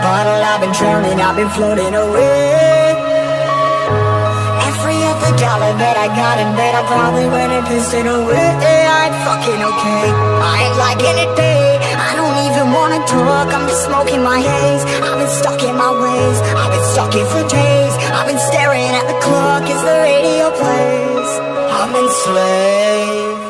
bottle, I've been drowning, I've been floating away. Every other dollar that I got in bed, I probably went and pissed it away. I ain't fucking okay, I ain't liking it, babe. I don't even wanna talk, I'm just smoking my haze. I've been stuck in my ways, I've been stuck in for days. I've been staring at the clock. As the radio plays? I'm enslaved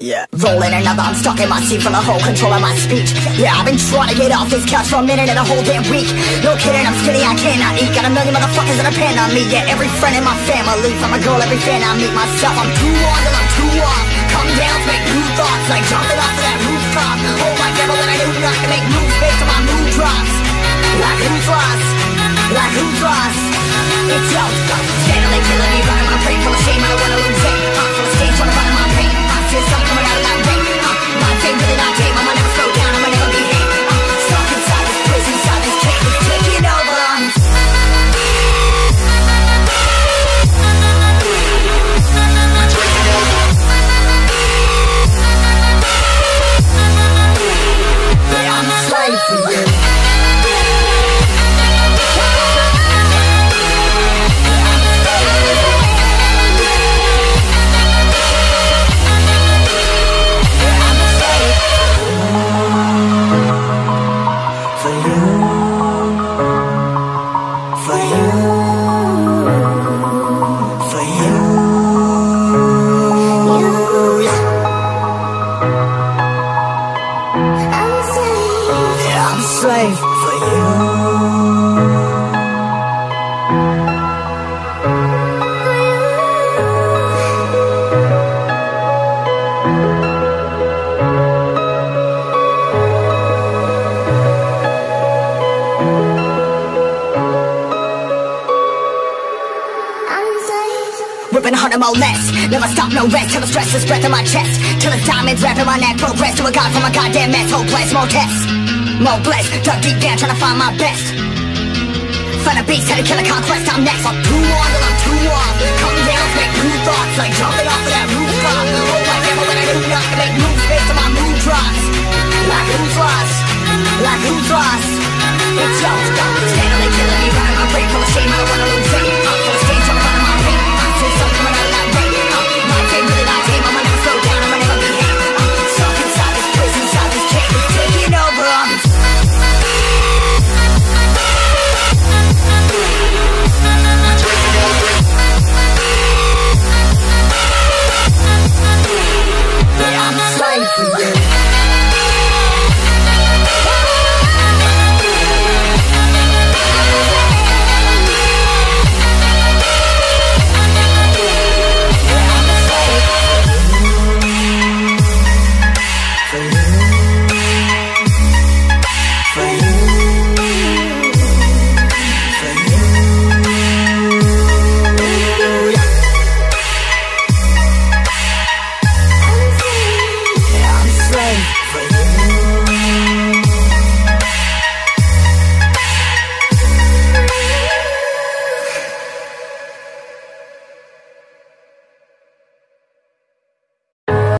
yeah. Rolling another, I'm stuck in my seat for the whole control of my speech. Yeah, I've been trying to get off this couch for a minute and a whole damn week. No kidding, I'm skinny, I cannot eat. Got a million motherfuckers that depend on me. Yeah, every friend in my family, from a girl, every fan I meet myself. I'm too on till I'm too off. Come down to make new thoughts, like jumping off of that rooftop. Hold my devil and I knew not make moves I'm a slave for you. Ripping harder, more less. Never stop, no rest. Till the stress is breath in my chest. Till the diamonds wrapping my neck. Progress to a god from a goddamn mess. Hopeless, more tests. More blessed. Dug deep down, trying to find my best. Find a beast, had to kill a conquest. I'm next. I'm too on till I'm too off. Come down, make new thoughts. Like jumping off of that rooftop. Hold my devil and I knew not make moves based on my mood drops. Like who's lost? Like who's lost?